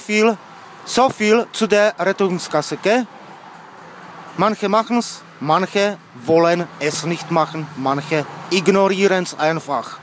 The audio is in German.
viel, so viel zu der Rettungskasse, gell? Manche machen es, manche wollen es nicht machen, manche ignorieren es einfach.